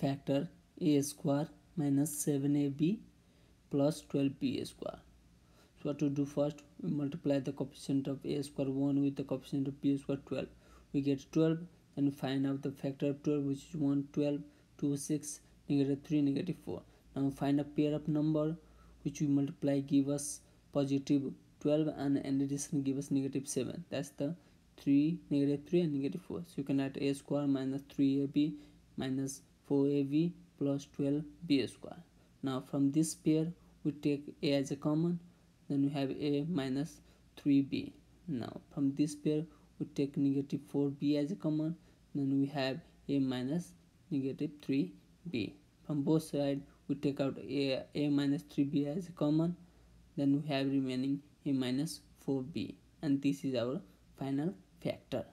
factor a square minus 7ab plus 12b square. So what to do first? We multiply the coefficient of a square 1 with the coefficient of b square 12 we get 12 and find out the factor of 12 which is 1 12 2 6 negative 3 negative 4 now find a pair of number which we multiply give us positive 12 and in addition give us negative 7 that's the 3 negative 3 and negative 4 so you can write a square minus 3ab minus 4ab plus 12b square. Now from this pair we take a as a common then we have a minus 3b now from this pair we take negative 4b as a common then we have a minus negative 3b from both sides we take out a, a minus 3b as a common then we have remaining a minus 4b and this is our final factor